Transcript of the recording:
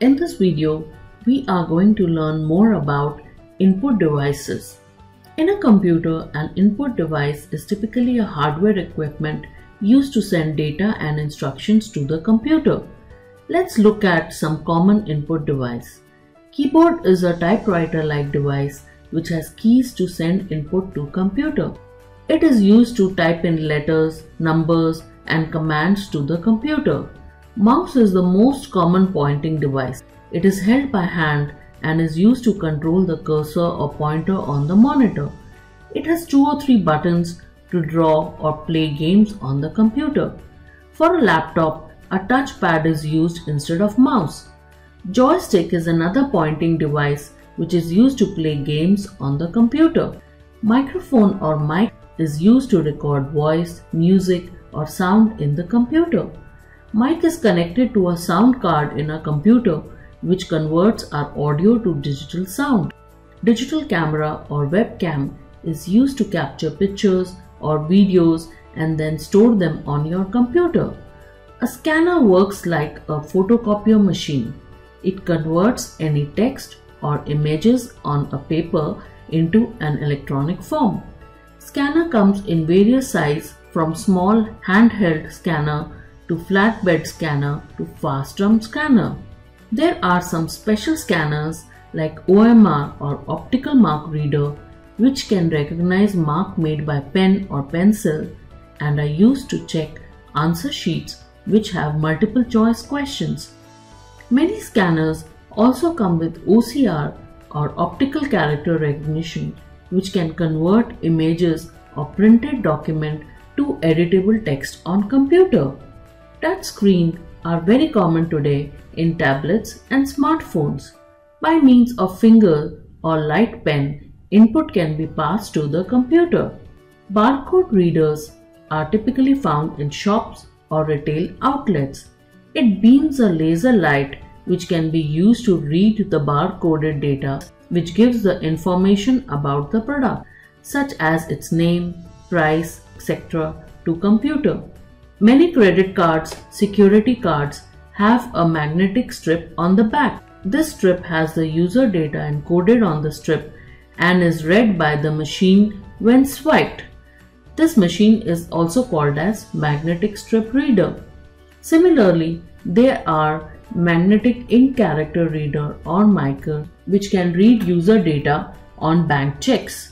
In this video, we are going to learn more about input devices. In a computer, an input device is typically a hardware equipment used to send data and instructions to the computer. Let's look at some common input device. Keyboard is a typewriter-like device which has keys to send input to computer. It is used to type in letters, numbers and commands to the computer. Mouse is the most common pointing device. It is held by hand and is used to control the cursor or pointer on the monitor. It has two or three buttons to draw or play games on the computer. For a laptop, a touchpad is used instead of mouse. Joystick is another pointing device which is used to play games on the computer. Microphone or mic is used to record voice, music or sound in the computer. Mic is connected to a sound card in a computer which converts our audio to digital sound. Digital camera or webcam is used to capture pictures or videos and then store them on your computer. A scanner works like a photocopier machine. It converts any text or images on a paper into an electronic form. Scanner comes in various sizes from small handheld scanner to flatbed scanner to fast drum scanner. There are some special scanners like OMR or optical mark reader which can recognize mark made by pen or pencil and are used to check answer sheets which have multiple choice questions. Many scanners also come with OCR or optical character recognition which can convert images or printed document to editable text on computer. Touch screen are very common today in tablets and smartphones. By means of finger or light pen, input can be passed to the computer. Barcode readers are typically found in shops or retail outlets. It beams a laser light which can be used to read the barcoded data which gives the information about the product such as its name, price, etc. to computer. Many credit cards, security cards have a magnetic strip on the back. This strip has the user data encoded on the strip and is read by the machine when swiped. This machine is also called as magnetic strip reader. Similarly, there are magnetic ink character reader or MICR which can read user data on bank checks.